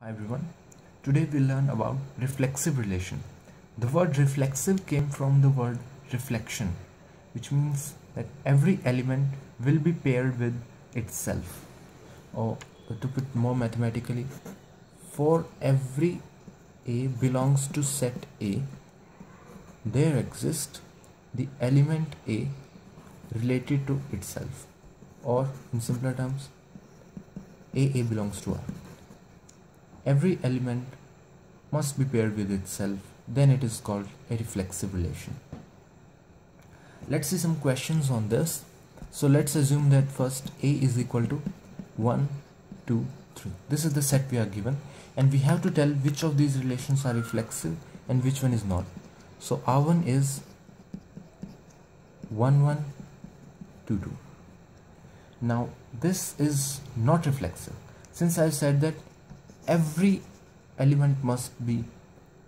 Hi everyone. Today we learn about reflexive relation. The word reflexive came from the word reflection, which means that every element will be paired with itself. Or to put more mathematically, for every A belongs to set A, there exists the element A related to itself. Or in simpler terms, A A belongs to R every element must be paired with itself. Then it is called a reflexive relation. Let's see some questions on this. So let's assume that first a is equal to 1 2 3 this is the set we are given. And we have to tell which of these relations are reflexive and which one is not. So r1 is 1 1 2 2 now this is not reflexive. Since I said that every element must be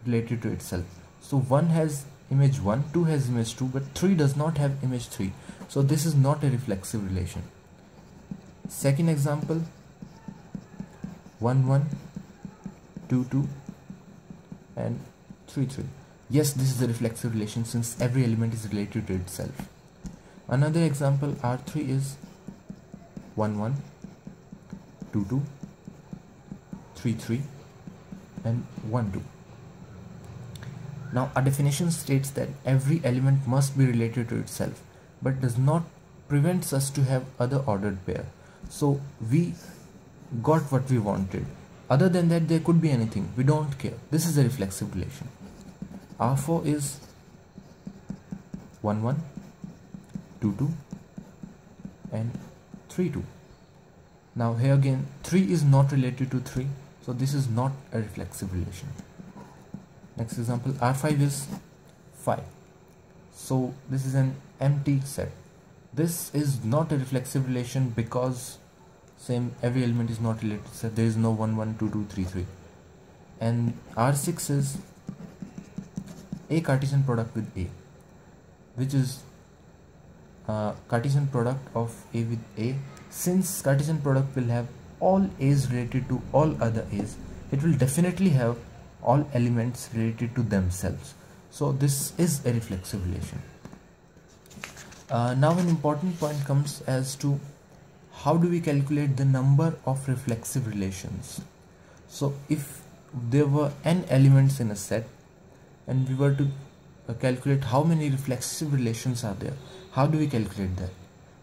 related to itself. So 1 has image 1 2 has image 2 but 3 does not have image 3 so this is not a reflexive relation. Second example 1 1 2 2 and 3 3 yes this is a reflexive relation since every element is related to itself. Another example r3 is 1 1 2 2 3 3 and 1 2 now our definition states that every element must be related to itself but does not prevents us to have other ordered pair. So we got what we wanted. Other than that there could be anything. We don't care. This is a reflexive relation. R4 is 1 1 2 2 and 3 2 now here again 3 is not related to 3 so this is not a reflexive relation. Next example r5 is phi so this is an empty set. This is not a reflexive relation because same every element is not related. So there is no 1 1 2 2 3 3 and r6 is a Cartesian product with a which is uh, Cartesian product of a with a. Since Cartesian product will have all a's related to all other a's it will definitely have all elements related to themselves. So this is a reflexive relation. Uh, now an important point comes as to how do we calculate the number of reflexive relations? So if there were n elements in a set and we were to uh, calculate how many reflexive relations are there how do we calculate that?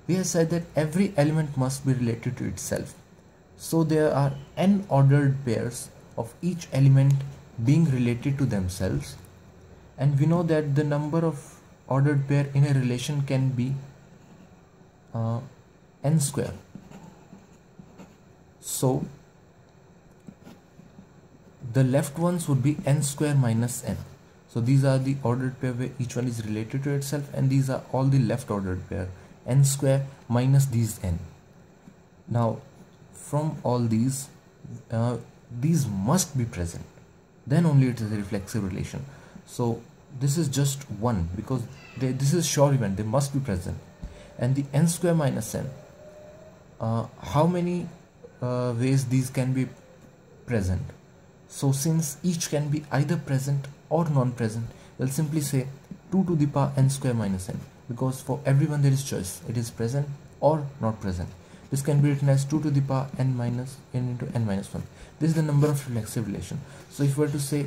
We have said that every element must be related to itself so there are n ordered pairs of each element being related to themselves and we know that the number of ordered pair in a relation can be uh, n square. So the left ones would be n square minus n. So these are the ordered pair where each one is related to itself and these are all the left ordered pair n square minus these n. Now from all these uh, these must be present. Then only it is a reflexive relation. So this is just one because they, this is sure event. They must be present. And the n square minus n uh, how many uh, ways these can be present? So since each can be either present or non-present we'll simply say 2 to the power n square minus n because for everyone there is choice. It is present or not present this can be written as 2 to the power n minus n into n minus 1 this is the number of reflexive relation so if we were to say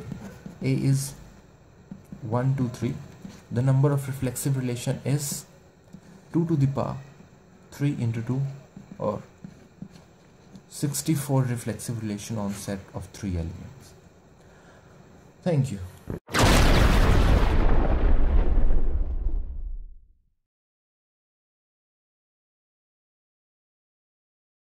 a is 1 2 3 the number of reflexive relation is 2 to the power 3 into 2 or 64 reflexive relation on set of three elements. Thank you